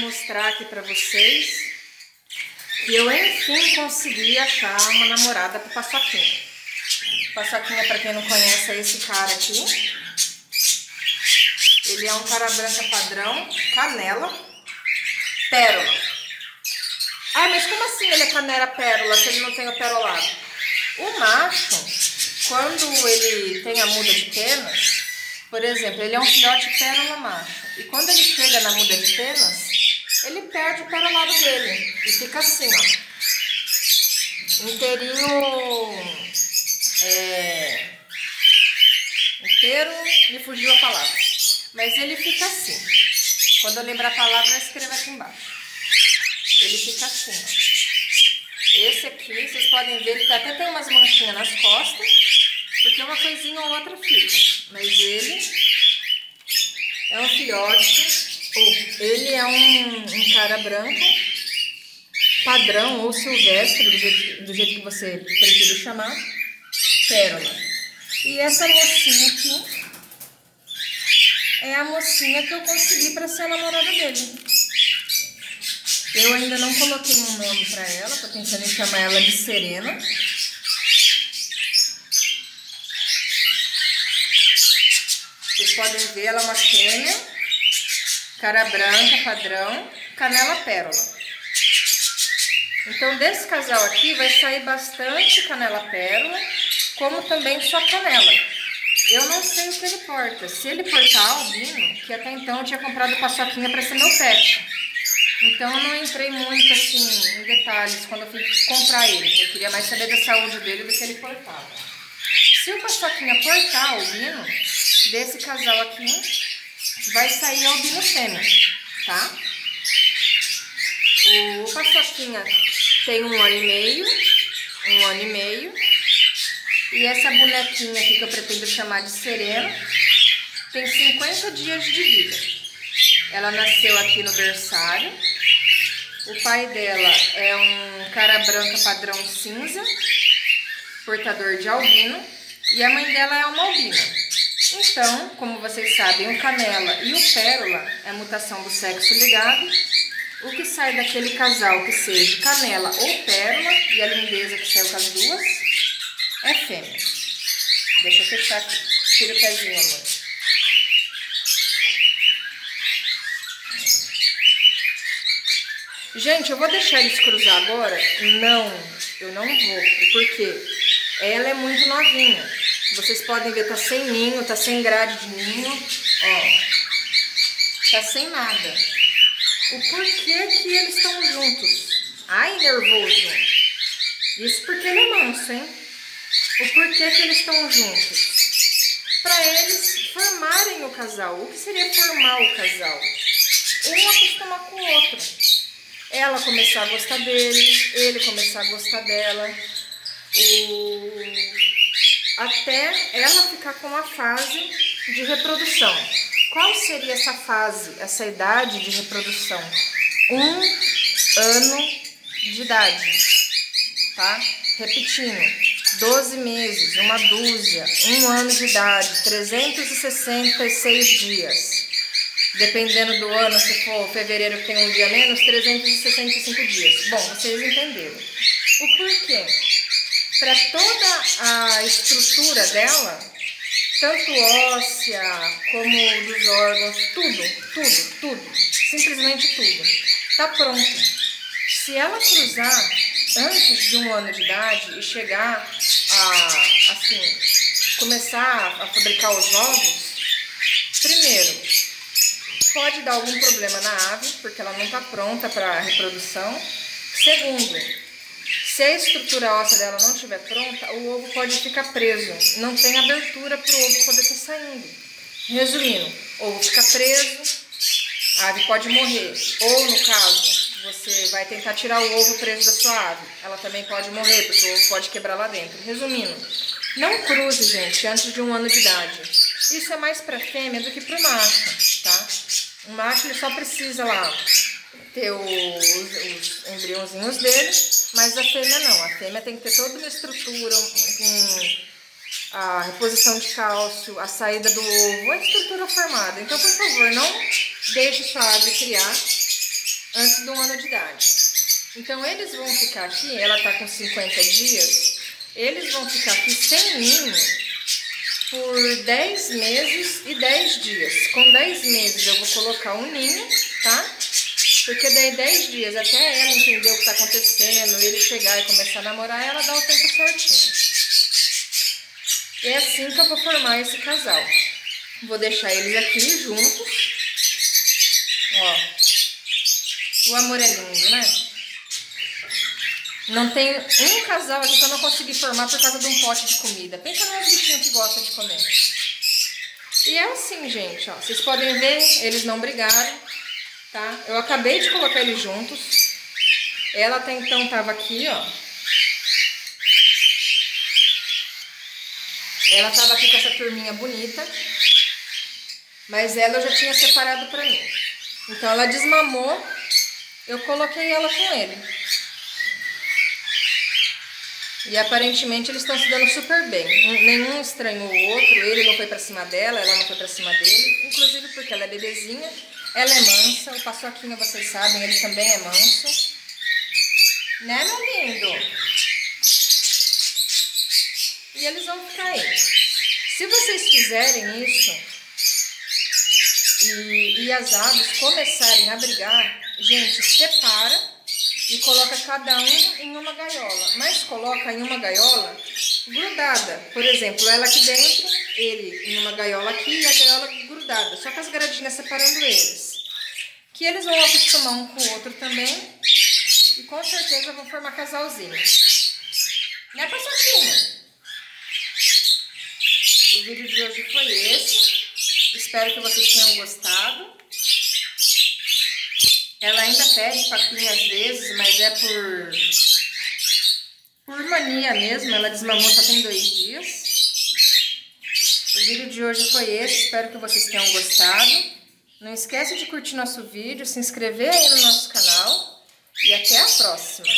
mostrar aqui pra vocês que eu enfim consegui achar uma namorada pro Paçoquinha. Paçoquinha, pra quem não conhece, é esse cara aqui. Ele é um cara branca padrão, canela, pérola. Ah, mas como assim ele é canela pérola se ele não tem o perolado? O macho, quando ele tem a muda de penas, por exemplo, ele é um filhote pérola macho. E quando ele chega na muda de penas, ele perde o perolado dele. E fica assim, ó. Inteirinho. É, inteiro, me fugiu a palavra. Mas ele fica assim. Quando eu lembrar a palavra, eu escrevo aqui embaixo. Ele fica assim, ó. Esse aqui, vocês podem ver, ele até tem umas manchinhas nas costas, porque uma coisinha ou outra fica. Mas ele é um filhote, ele é um, um cara branco, padrão ou silvestre, do jeito, do jeito que você prefere chamar, pérola. E essa mocinha aqui é a mocinha que eu consegui para ser a namorada dele. Eu ainda não coloquei um nome para ela, tô pensando em chamar ela de Serena. Vocês podem ver, ela é uma fêmea, cara branca, padrão, canela pérola. Então, desse casal aqui vai sair bastante canela pérola, como também só canela. Eu não sei o que ele porta. Se ele portar albino, que até então eu tinha comprado paçoquinha para ser meu pet. Então eu não entrei muito assim em detalhes quando eu fui comprar ele. Eu queria mais saber da saúde dele do que ele portava. Se o paçoquinha portar albino, desse casal aqui, vai sair albino fêmea, tá? O paçoquinha tem um ano e meio, um ano e meio. E essa bonequinha aqui que eu pretendo chamar de Serena, tem 50 dias de vida. Ela nasceu aqui no berçário. O pai dela é um cara branca padrão cinza, portador de albino, e a mãe dela é uma albina. Então, como vocês sabem, o canela e o pérola é mutação do sexo ligado. O que sai daquele casal que seja canela ou pérola, e a lindeza que saiu com as duas, é fêmea. Deixa eu fechar aqui. Tira o pezinho, amor. Gente, eu vou deixar eles cruzar agora? Não, eu não vou. Por Ela é muito novinha. Vocês podem ver, tá sem ninho, tá sem grade de ninho. Ó, tá sem nada. O porquê que eles estão juntos? Ai, nervoso. Isso porque ele é manso, hein? O porquê que eles estão juntos? Para eles formarem o casal. O que seria formar o casal? Um acostumar com o outro ela começar a gostar dele, ele começar a gostar dela, o... até ela ficar com a fase de reprodução. Qual seria essa fase, essa idade de reprodução? Um ano de idade, tá? Repetindo, 12 meses, uma dúzia, um ano de idade, 366 dias. Dependendo do ano, se for fevereiro que tem um dia menos, 365 dias. Bom, vocês entenderam. O porquê? Para toda a estrutura dela, tanto óssea como dos órgãos, tudo, tudo, tudo, simplesmente tudo, está pronto. Se ela cruzar antes de um ano de idade e chegar a, assim, começar a fabricar os ovos, primeiro, pode dar algum problema na ave, porque ela não está pronta para reprodução. Segundo, se a estrutura óssea dela não estiver pronta, o ovo pode ficar preso, não tem abertura para o ovo poder estar tá saindo. Resumindo, ovo fica preso, a ave pode morrer. Ou, no caso, você vai tentar tirar o ovo preso da sua ave, ela também pode morrer, porque o ovo pode quebrar lá dentro. Resumindo, não cruze, gente, antes de um ano de idade. Isso é mais para fêmea do que para o macho, tá? O macho ele só precisa lá ter os, os embriãozinhos dele, mas a fêmea não. A fêmea tem que ter toda uma estrutura, um, a reposição de cálcio, a saída do ovo, a estrutura formada. Então, por favor, não deixe sua ave criar antes do ano de idade. Então eles vão ficar aqui, ela tá com 50 dias, eles vão ficar aqui sem ninho por 10 meses e 10 dias. Com 10 meses eu vou colocar um ninho, tá? Porque daí 10 dias até ela entender o que tá acontecendo, ele chegar e começar a namorar, ela dá o tempo certinho. E é assim que eu vou formar esse casal. Vou deixar eles aqui juntos. Ó. O amor é lindo, né? Não tem um casal aqui que eu não consegui formar por causa de um pote de comida. Pensa nos bichinhos que gostam de comer. E é assim, gente, ó. Vocês podem ver, eles não brigaram, tá? Eu acabei de colocar eles juntos. Ela até então tava aqui, ó. Ela tava aqui com essa turminha bonita, mas ela eu já tinha separado pra mim. Então ela desmamou, eu coloquei ela com ele. E aparentemente eles estão se dando super bem. Nenhum estranhou o outro, ele não foi pra cima dela, ela não foi pra cima dele. Inclusive porque ela é bebezinha, ela é mansa, o paçoquinha vocês sabem, ele também é manso. Né, meu lindo? E eles vão ficar aí. Se vocês fizerem isso e, e as aves começarem a brigar, gente, separa e coloca cada um em uma gaiola. Mas coloca em uma gaiola grudada. Por exemplo, ela aqui dentro, ele em uma gaiola aqui e a gaiola Só com as gradinhas separando eles. Que eles vão acostumar um com o outro também. E com certeza vão formar casalzinho. Né, Paçoquinha? O vídeo de hoje foi esse. Espero que vocês tenham gostado. Ela ainda pede papinha às vezes, mas é por, por mania mesmo. Ela desmamou só tem dois dias. O vídeo de hoje foi esse. Espero que vocês tenham gostado. Não esquece de curtir nosso vídeo, se inscrever aí no nosso canal. E até a próxima!